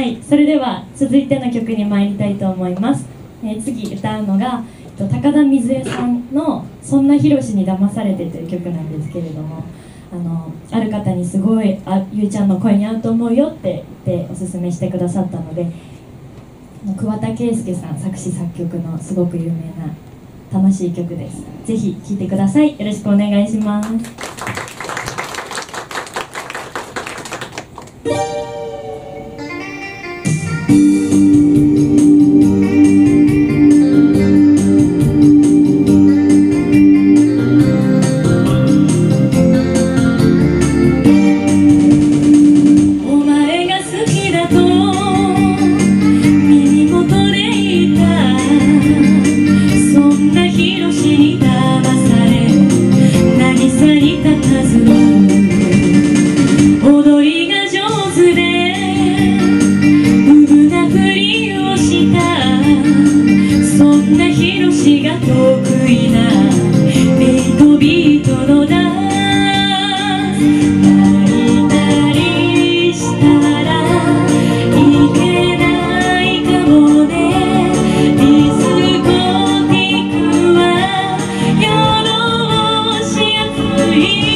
はいそれでは続いての曲に参りたいと思います、えー次歌うのがえっと高田水江さんの「そんなひろしに騙されて」という曲なんですけれどもあのある方にすごいあゆいちゃんの声に合うと思うよって言っておすすめしてくださったのであの桑田佳祐さん作詞作曲のすごく有名な楽しい曲です。ぜひ聴いてください。よろしくお願いします。Yeah.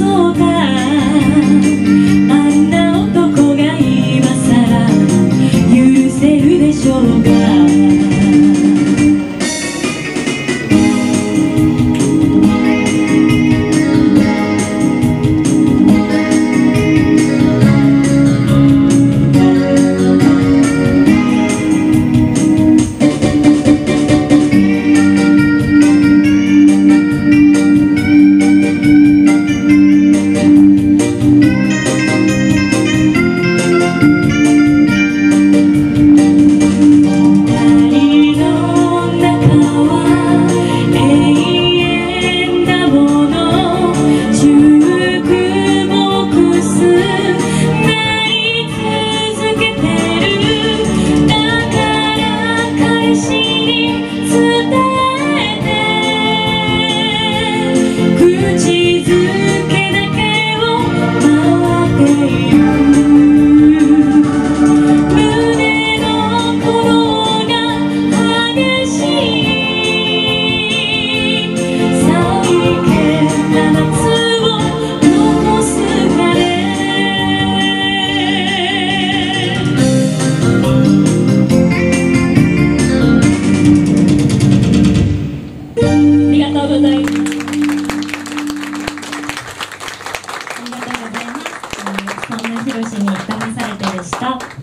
あんな男が今さら許せるでしょうか。day. 広志に騙されてでした。